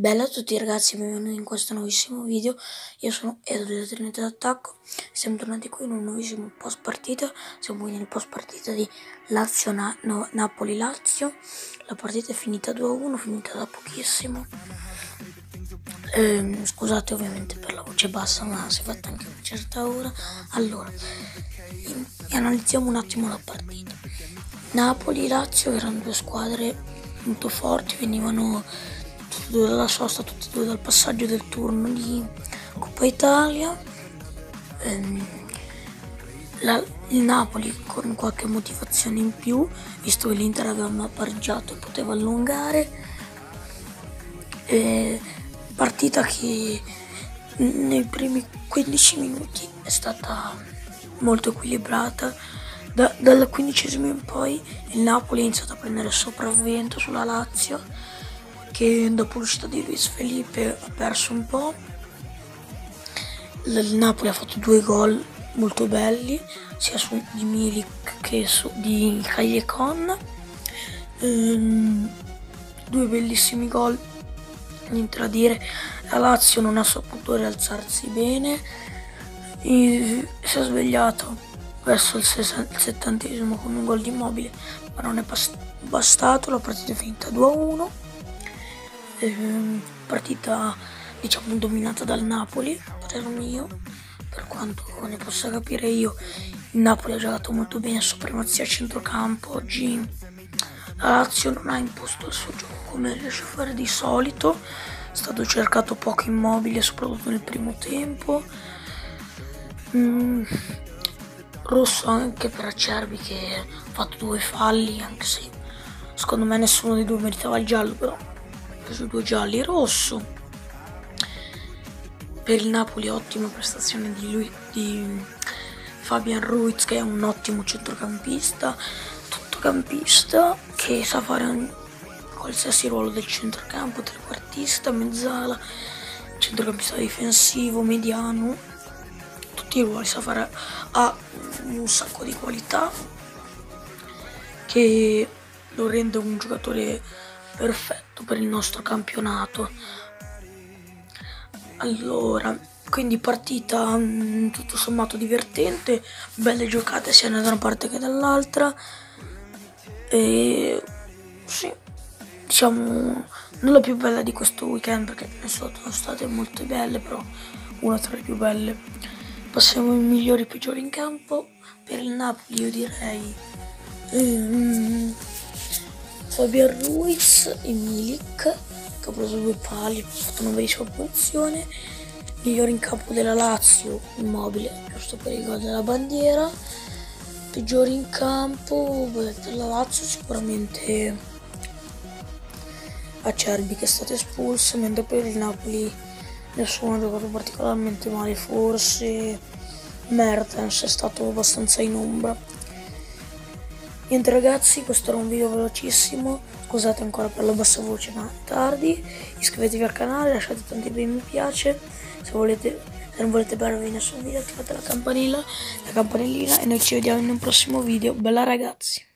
Bella a tutti ragazzi, benvenuti in questo nuovissimo video. Io sono Edo della Trinità d'Attacco. Siamo tornati qui in un nuovissimo post partita. Siamo qui nel post partita di Lazio -Na no, Napoli-Lazio. La partita è finita 2-1, finita da pochissimo. Eh, scusate ovviamente per la voce bassa, ma si è fatta anche una certa ora. Allora, in, analizziamo un attimo la partita. Napoli-Lazio erano due squadre molto forti, venivano tutti e due dalla sosta, tutti e due dal passaggio del turno di Coppa Italia. Ehm, la, il Napoli con qualche motivazione in più, visto che l'Inter aveva pareggiato e poteva allungare. E partita che nei primi 15 minuti è stata molto equilibrata. Da, dal quindicesimo in poi il Napoli ha iniziato a prendere sopravvento sulla Lazio che dopo l'uscita di Luis Felipe ha perso un po'. Il Napoli ha fatto due gol molto belli, sia su di Milik che su di Callecon. Ehm, due bellissimi gol, niente da dire. La Lazio non ha saputo rialzarsi bene, e si è svegliato verso il, settantesimo con un gol di immobile, ma non è bastato, la partita è finita 2-1 eh, partita diciamo dominata dal Napoli, parer mio, per quanto ne possa capire io, il Napoli ha giocato molto bene a supremazia a centrocampo, oggi la Lazio non ha imposto il suo gioco come riesce a fare di solito, è stato cercato poco immobile soprattutto nel primo tempo. Mm, rosso anche per Acerbi che ha fatto due falli, anche se secondo me nessuno dei due meritava il giallo, però preso due gialli rosso. Per il Napoli ottima prestazione di, lui, di Fabian Ruiz che è un ottimo centrocampista, tuttocampista che sa fare un, qualsiasi ruolo del centrocampo, trequartista, mezzala, centrocampista difensivo, mediano, tutti i ruoli sa fare, ha un sacco di qualità che lo rende un giocatore perfetto per il nostro campionato. Allora, quindi partita mm, tutto sommato divertente, belle giocate sia da una parte che dall'altra. E sì, diciamo non la più bella di questo weekend perché ne sono state molto belle, però una tra le più belle. Passiamo ai migliori e peggiori in campo. Per il Napoli io direi... Mm, Fabian Ruiz e Milik che ha preso due pali, ha fatto una bellissima posizione. Migliore in campo della Lazio, immobile, giusto per il gol della bandiera. Peggiori in campo per la Lazio sicuramente Acerbi che è stato espulso, mentre per il Napoli nessuno ha giocato particolarmente male, forse Mertens è stato abbastanza in ombra. Niente ragazzi, questo era un video velocissimo, scusate ancora per la bassa voce ma tardi, iscrivetevi al canale, lasciate tanti bei mi piace, se, volete, se non volete perdervi nessun video attivate la campanella, la campanellina e noi ci vediamo in un prossimo video, bella ragazzi!